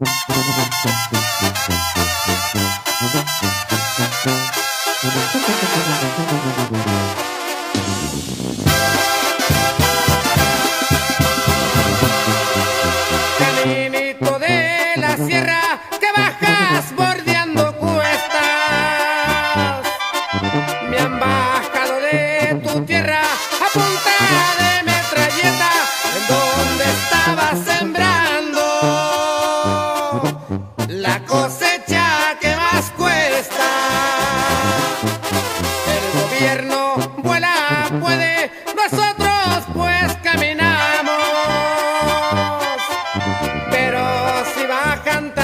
Thank you. La cosecha que más cuesta. El gobierno vuela, puede, nosotros pues caminamos. Pero si bajan tantito, en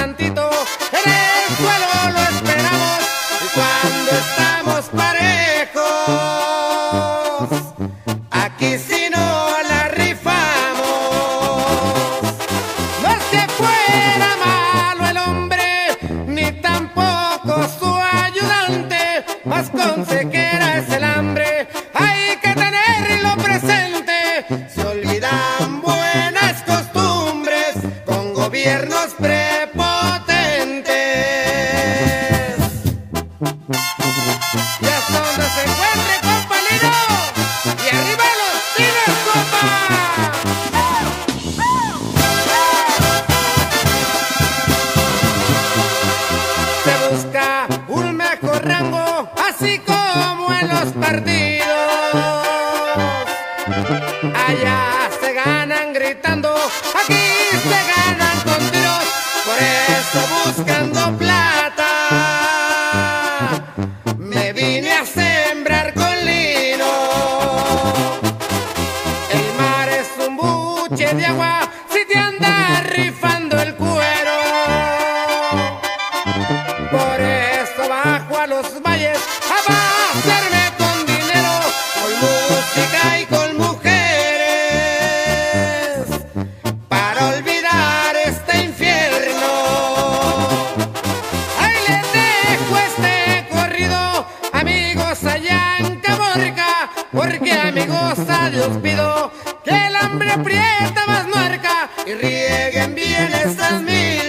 Más consejera es el hambre, hay que tenerlo presente. Se olvidan así como en los partidos. Allá se ganan gritando, aquí se ganan con tiros. Por eso buscando plata, me vine a sembrar con lino. El mar es un buche de agua si te anda rifando el cuero. Por eso los a pasarme con dinero, con música y con mujeres, para olvidar este infierno. Ahí les dejo este corrido, amigos allá en Caborca, porque amigos a Dios pido que el hambre aprieta más nuerca y rieguen bien estas milpas.